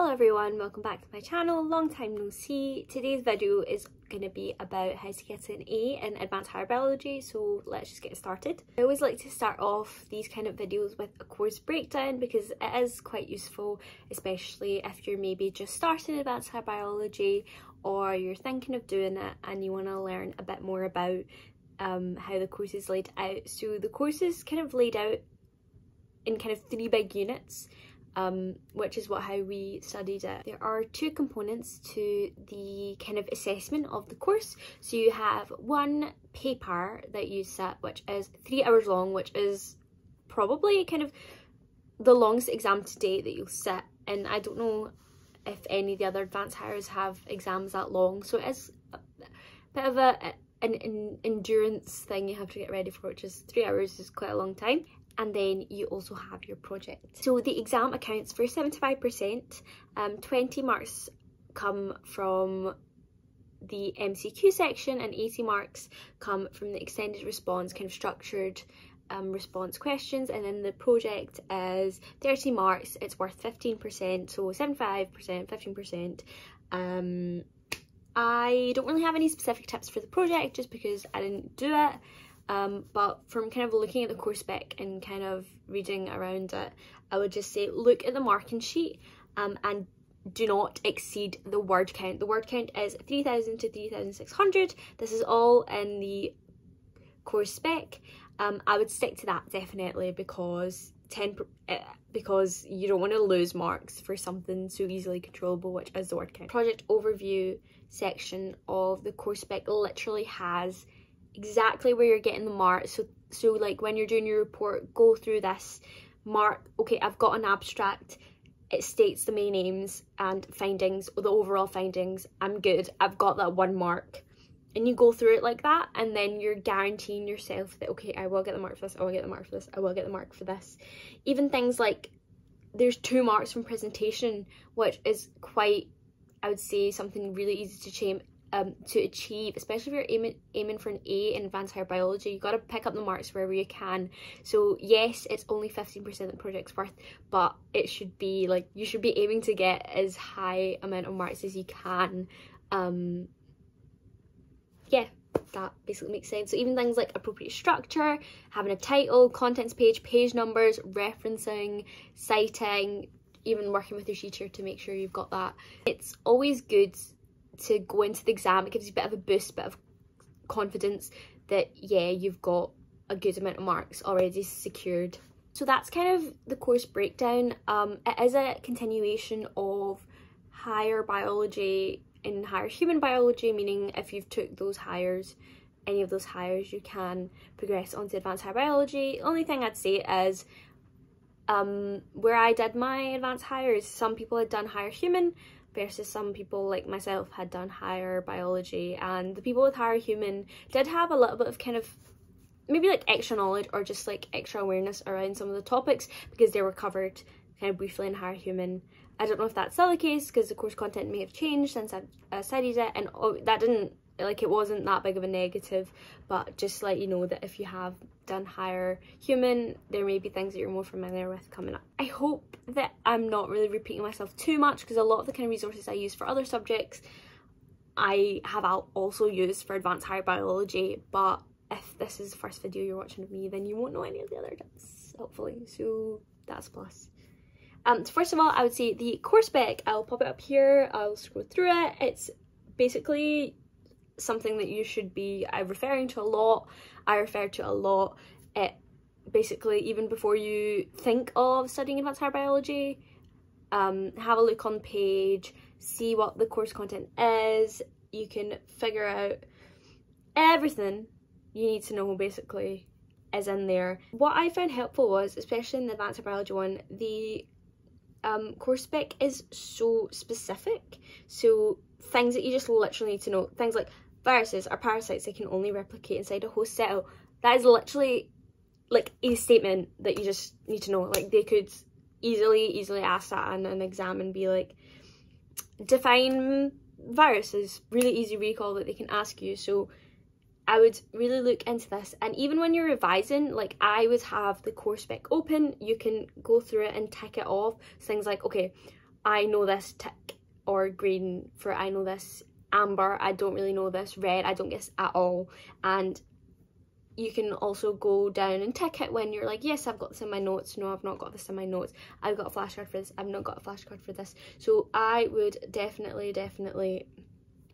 Hello everyone, welcome back to my channel, long time no see. Today's video is going to be about how to get an A in Advanced Higher Biology, so let's just get started. I always like to start off these kind of videos with a course breakdown because it is quite useful, especially if you're maybe just starting Advanced Higher Biology or you're thinking of doing it and you want to learn a bit more about um, how the course is laid out. So the course is kind of laid out in kind of three big units um, which is what how we studied it. There are two components to the kind of assessment of the course. So you have one paper that you set, which is three hours long, which is probably kind of the longest exam to date that you'll sit. And I don't know if any of the other advanced highers have exams that long. So it is a bit of a, an, an endurance thing you have to get ready for, which is three hours is quite a long time and then you also have your project. So the exam accounts for 75%, um, 20 marks come from the MCQ section and 80 marks come from the extended response, kind of structured um, response questions and then the project is 30 marks, it's worth 15%, so 75%, 15%. Um, I don't really have any specific tips for the project just because I didn't do it. Um, but from kind of looking at the course spec and kind of reading around it, I would just say look at the marking sheet um, and do not exceed the word count. The word count is 3000 to 3600. This is all in the course spec. Um, I would stick to that definitely because 10 uh, because you don't want to lose marks for something so easily controllable which is the word count. Project overview section of the course spec literally has exactly where you're getting the mark. So, so like when you're doing your report, go through this mark. Okay, I've got an abstract. It states the main aims and findings, or the overall findings. I'm good. I've got that one mark. And you go through it like that, and then you're guaranteeing yourself that, okay, I will get the mark for this, I will get the mark for this, I will get the mark for this. Even things like there's two marks from presentation, which is quite, I would say, something really easy to change um, to achieve, especially if you're aiming, aiming for an A in advanced higher biology, you've got to pick up the marks wherever you can. So yes, it's only 15% of the project's worth, but it should be like, you should be aiming to get as high amount of marks as you can. Um, yeah, that basically makes sense. So even things like appropriate structure, having a title, contents page, page numbers, referencing, citing, even working with your teacher to make sure you've got that. It's always good to go into the exam. It gives you a bit of a boost, bit of confidence that, yeah, you've got a good amount of marks already secured. So that's kind of the course breakdown. Um, it is a continuation of higher biology and higher human biology, meaning if you've took those highers, any of those highers, you can progress onto advanced higher biology. Only thing I'd say is um, where I did my advanced highers, some people had done higher human, versus some people like myself had done higher biology and the people with higher human did have a little bit of kind of maybe like extra knowledge or just like extra awareness around some of the topics because they were covered kind of briefly in higher human. I don't know if that's still the case because the course content may have changed since I've uh, studied it and oh, that didn't like it wasn't that big of a negative but just let you know that if you have done higher human there may be things that you're more familiar with coming up. I hope that i'm not really repeating myself too much because a lot of the kind of resources i use for other subjects i have also used for advanced higher biology but if this is the first video you're watching of me then you won't know any of the other tips hopefully. So that's plus. Um, so first of all, I would say the course spec, I'll pop it up here, I'll scroll through it. It's basically something that you should be uh, referring to a lot. I refer to a lot. It basically, even before you think of studying advanced higher biology, um, have a look on page, see what the course content is. You can figure out everything you need to know basically is in there. What I found helpful was, especially in the advanced biology one, the um, course spec is so specific. So things that you just literally need to know, things like viruses are parasites that can only replicate inside a host cell. That is literally like a statement that you just need to know. Like they could easily, easily ask that on an exam and be like, define viruses. Really easy recall that they can ask you. So I would really look into this. And even when you're revising, like I would have the course spec open, you can go through it and tick it off. Things like, okay, I know this tick or green for I know this amber, I don't really know this red, I don't guess at all. And you can also go down and tick it when you're like, yes, I've got this in my notes. No, I've not got this in my notes. I've got a flashcard for this. I've not got a flashcard for this. So I would definitely, definitely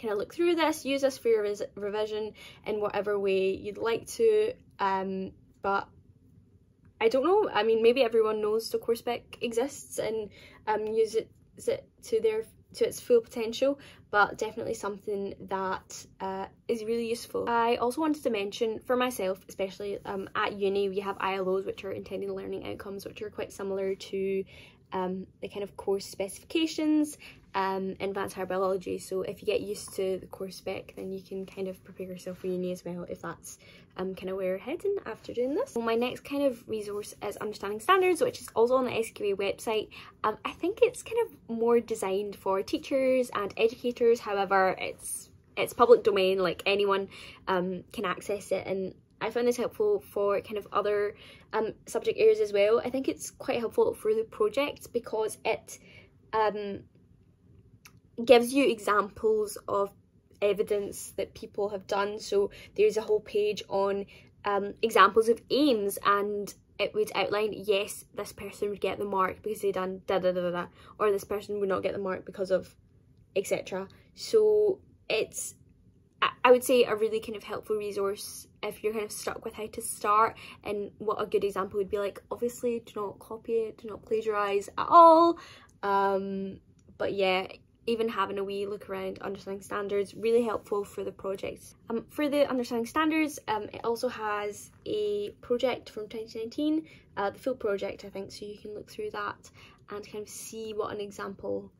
kind of look through this, use this for your revision in whatever way you'd like to. Um, but I don't know. I mean, maybe everyone knows the course spec exists and um, use it, it to their to its full potential but definitely something that uh, is really useful. I also wanted to mention for myself especially um, at uni we have ILOs which are intended learning outcomes which are quite similar to um, the kind of course specifications um, in biology. So if you get used to the course spec, then you can kind of prepare yourself for uni as well if that's um, kind of where you're heading after doing this. My next kind of resource is Understanding Standards, which is also on the SQA website. Um, I think it's kind of more designed for teachers and educators. However, it's it's public domain, like anyone um, can access it and I found this helpful for kind of other um, subject areas as well. I think it's quite helpful for the project because it um, gives you examples of evidence that people have done. So there's a whole page on um, examples of aims and it would outline, yes, this person would get the mark because they done da da da da, or this person would not get the mark because of etc. So it's I would say a really kind of helpful resource if you're kind of stuck with how to start and what a good example would be like obviously do not copy it do not plagiarize at all um but yeah even having a wee look around understanding standards really helpful for the project um for the understanding standards um it also has a project from 2019 uh the full project i think so you can look through that and kind of see what an example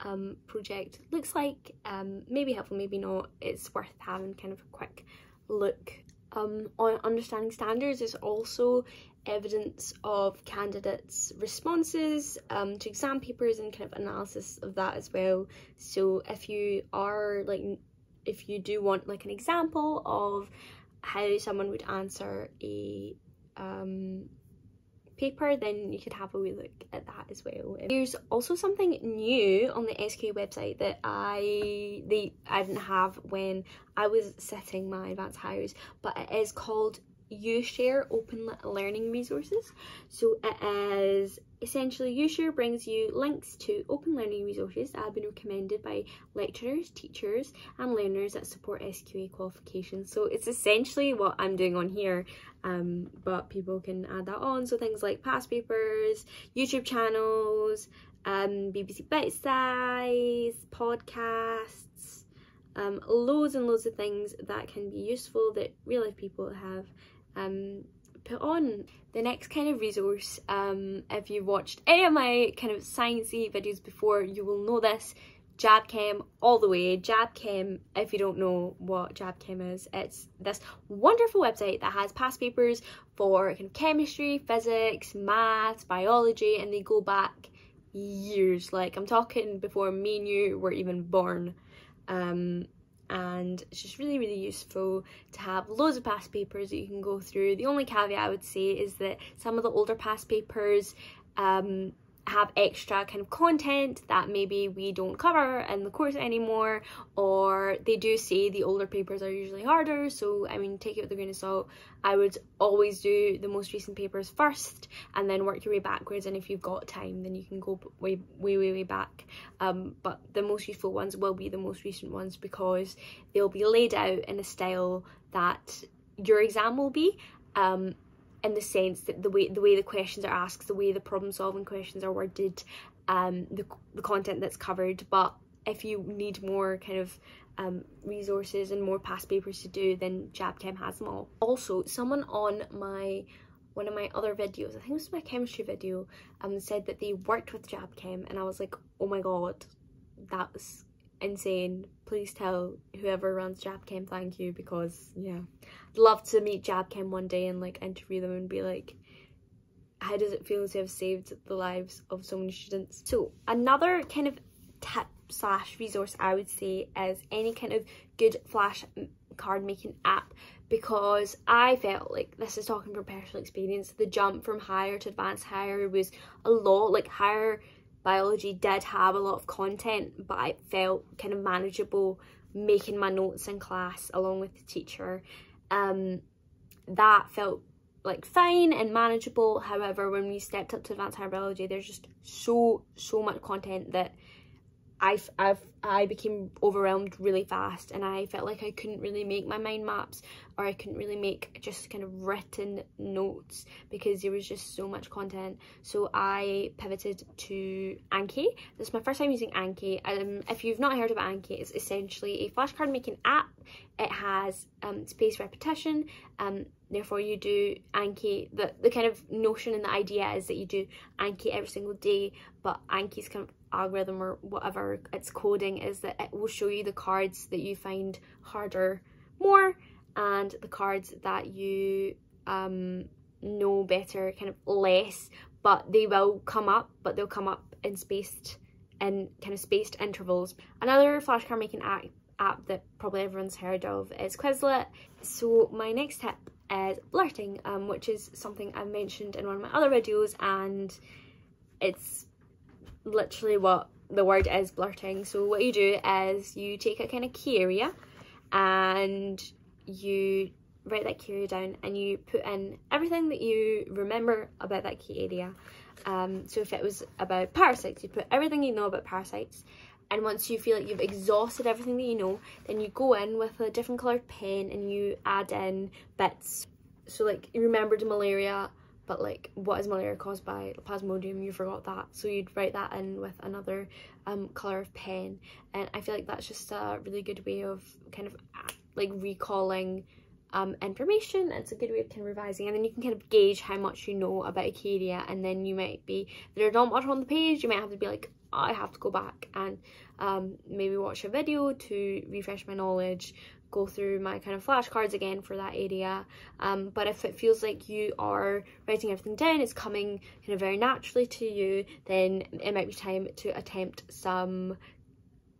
um, project looks like. Um, maybe helpful, maybe not. It's worth having kind of a quick look. Um, on understanding standards is also evidence of candidates' responses um, to exam papers and kind of analysis of that as well. So if you are like, if you do want like an example of how someone would answer a um, paper then you could have a wee look at that as well. There's also something new on the SQA website that I they I didn't have when I was setting my advanced highers but it is called UShare Open Learning Resources. So it is essentially UShare brings you links to open learning resources that have been recommended by lecturers, teachers and learners that support SQA qualifications. So it's essentially what I'm doing on here um, but people can add that on. So things like past papers, YouTube channels, um, BBC Bitesize, podcasts, um, loads and loads of things that can be useful that real life people have um, put on. The next kind of resource, um, if you've watched any of my kind of sciencey videos before, you will know this. JabChem all the way. JabChem, if you don't know what JabChem is, it's this wonderful website that has past papers for kind of chemistry, physics, maths, biology, and they go back years. Like I'm talking before me and you were even born. Um, and it's just really really useful to have loads of past papers that you can go through. The only caveat i would say is that some of the older past papers um, have extra kind of content that maybe we don't cover in the course anymore or they do say the older papers are usually harder. So I mean take it with a grain of salt. I would always do the most recent papers first and then work your way backwards. And if you've got time then you can go way way way, way back. Um, but the most useful ones will be the most recent ones because they'll be laid out in a style that your exam will be. Um, in the sense that the way the way the questions are asked, the way the problem solving questions are worded, um, the, the content that's covered. But if you need more kind of um, resources and more past papers to do, then JabChem has them all. Also, someone on my one of my other videos, I think it was my chemistry video, um, said that they worked with JabChem, and I was like, oh my god, that was insane. Please tell whoever runs JabChem thank you because yeah, I'd love to meet JabChem one day and like interview them and be like, how does it feel to have saved the lives of so many students? So another kind of tip slash resource I would say is any kind of good flash card making app because I felt like this is talking from personal experience the jump from higher to advanced higher was a lot like higher biology did have a lot of content but I felt kind of manageable making my notes in class along with the teacher. Um, that felt like fine and manageable. However when we stepped up to advanced higher biology there's just so so much content that I've, I've I became overwhelmed really fast and I felt like I couldn't really make my mind maps or I couldn't really make just kind of written notes because there was just so much content. So I pivoted to Anki. This is my first time using Anki. Um, if you've not heard about Anki it's essentially a flashcard making app. It has um, spaced repetition. Um, therefore you do Anki. The, the kind of notion and the idea is that you do Anki every single day but Anki's kind of algorithm or whatever its coding is that it will show you the cards that you find harder more and the cards that you um, know better kind of less but they will come up but they'll come up in spaced in kind of spaced intervals. Another flashcard making app, app that probably everyone's heard of is Quizlet. So my next tip is blurting um, which is something I mentioned in one of my other videos and it's literally what the word is blurting. So what you do is you take a kind of key area and you write that key area down and you put in everything that you remember about that key area. Um, so if it was about parasites, you put everything you know about parasites and once you feel like you've exhausted everything that you know, then you go in with a different coloured pen and you add in bits. So like you remembered malaria, but like what is malaria caused by? Plasmodium you forgot that. So you'd write that in with another um color of pen. And i feel like that's just a really good way of kind of like recalling um, information. It's a good way of kind of revising. And then you can kind of gauge how much you know about a area and then you might be there's not much on the page you might have to be like oh, I have to go back and um, maybe watch a video to refresh my knowledge go through my kind of flashcards again for that area um, but if it feels like you are writing everything down it's coming kind of very naturally to you then it might be time to attempt some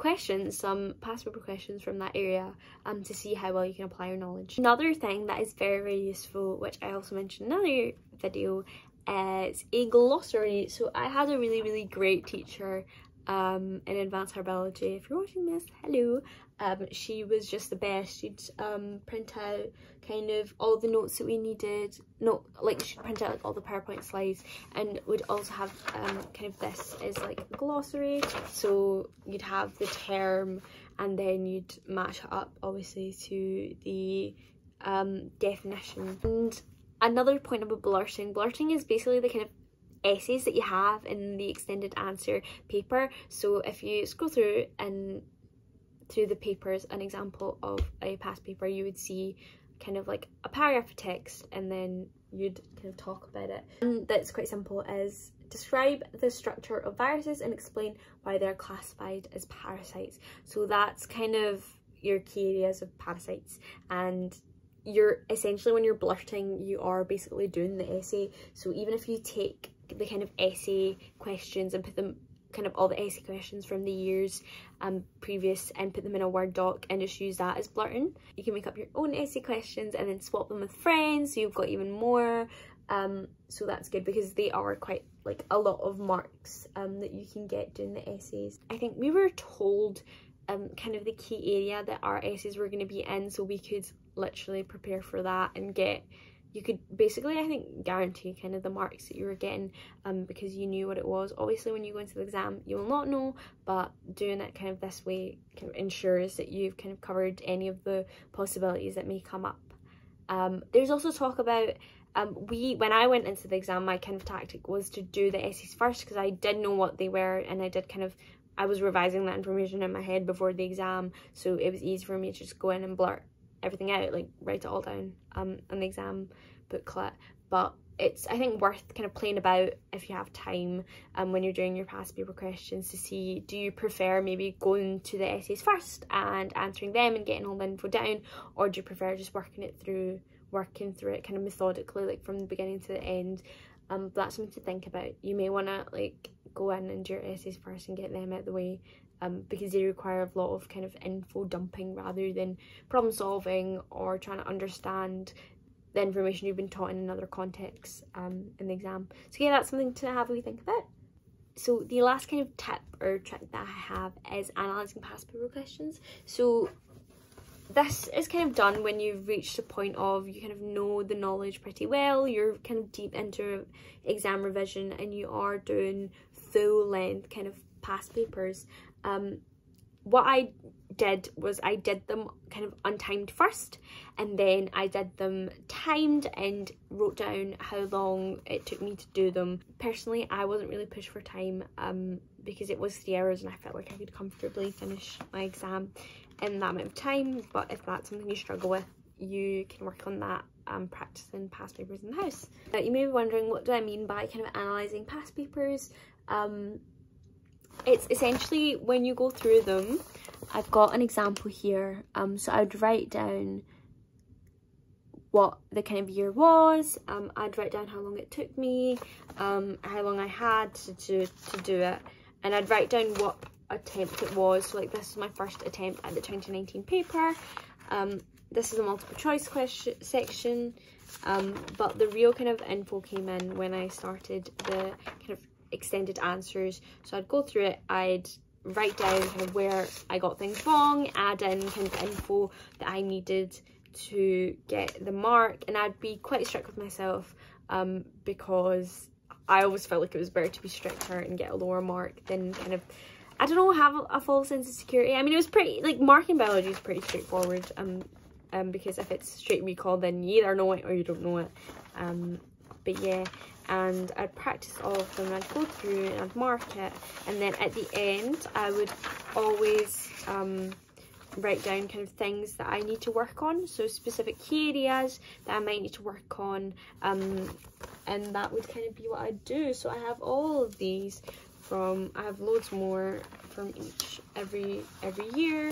questions, some past paper questions from that area um, to see how well you can apply your knowledge. Another thing that is very, very useful, which I also mentioned in another video, is a glossary. So I had a really, really great teacher um, in advanced biology. If you're watching this, hello. Um, she was just the best. She'd um, print out kind of all the notes that we needed. No, like she'd print out like all the PowerPoint slides and would also have um, kind of this is like a glossary. So you'd have the term and then you'd match it up obviously to the um, definition. And another point about blurting, blurting is basically the kind of essays that you have in the extended answer paper. So if you scroll through and through the papers, an example of a past paper, you would see kind of like a paragraph of text and then you'd kind of talk about it. And that's quite simple is describe the structure of viruses and explain why they're classified as parasites. So that's kind of your key areas of parasites and you're essentially when you're blurting you are basically doing the essay so even if you take the kind of essay questions and put them kind of all the essay questions from the years um previous and put them in a word doc and just use that as blurting. You can make up your own essay questions and then swap them with friends so you've got even more um so that's good because they are quite like a lot of marks um that you can get doing the essays. I think we were told um kind of the key area that our essays were going to be in so we could literally prepare for that and get you could basically I think guarantee kind of the marks that you were getting um because you knew what it was. Obviously when you go into the exam you will not know but doing it kind of this way kind of ensures that you've kind of covered any of the possibilities that may come up. Um there's also talk about um we when I went into the exam my kind of tactic was to do the essays first because I did know what they were and I did kind of I was revising that information in my head before the exam so it was easy for me to just go in and blurt everything out, like write it all down um, on the exam booklet. But it's, I think, worth kind of playing about if you have time um, when you're doing your past paper questions to see, do you prefer maybe going to the essays first and answering them and getting all the info down, or do you prefer just working it through, working through it kind of methodically, like from the beginning to the end? Um, that's something to think about. You may want to like go in and do your essays first and get them out the way um, because they require a lot of kind of info dumping rather than problem solving or trying to understand the information you've been taught in another context um, in the exam. So yeah, that's something to have a wee think about. so the last kind of tip or trick that I have is analysing past paper questions. So this is kind of done when you've reached the point of you kind of know the knowledge pretty well, you're kind of deep into exam revision and you are doing full length kind of past papers. Um, what I did was I did them kind of untimed first and then I did them timed and wrote down how long it took me to do them. Personally I wasn't really pushed for time um, because it was three hours and I felt like I could comfortably finish my exam in that amount of time but if that's something you struggle with you can work on that um, practicing past papers in the house. Uh, you may be wondering what do I mean by kind of analysing past papers. Um, it's essentially when you go through them I've got an example here. Um so I'd write down what the kind of year was. Um I'd write down how long it took me um how long I had to, to, to do it. And I'd write down what attempt it was. So like this is my first attempt at the 2019 paper. Um this is a multiple choice question section. Um but the real kind of info came in when I started the kind of extended answers. So I'd go through it, I'd write down kind of where I got things wrong, add in kind of info that I needed to get the mark and I'd be quite strict with myself um, because I always felt like it was better to be stricter and get a lower mark than kind of I don't know have a, false sense of security. I mean it was pretty like marking biology is pretty straightforward um um because if it's straight recall then you either know it or you don't know it um but yeah and I'd practice all of them. I'd go through and I'd mark it and then at the end I would always um, write down kind of things that I need to work on. So specific key areas that I might need to work on um, and that would kind of be what I'd do. So I have all of these from I have loads more from each every every year.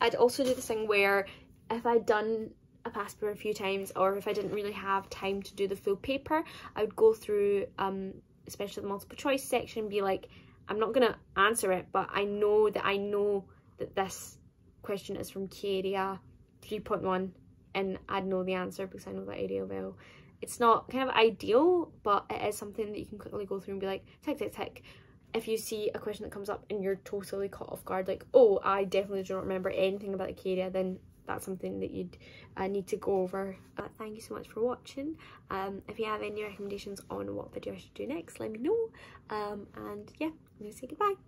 I'd also do this thing where if I'd done a paper a few times or if I didn't really have time to do the full paper I would go through um especially the multiple choice section and be like I'm not gonna answer it but I know that I know that this question is from key area 3.1 and I'd know the answer because I know that area well it's not kind of ideal but it is something that you can quickly go through and be like tick tick tick. If you see a question that comes up and you're totally caught off guard like oh I definitely don't remember anything about the key area then that's something that you'd uh, need to go over. But thank you so much for watching. Um, if you have any recommendations on what video I should do next, let me know. Um, and yeah, I'm to say goodbye.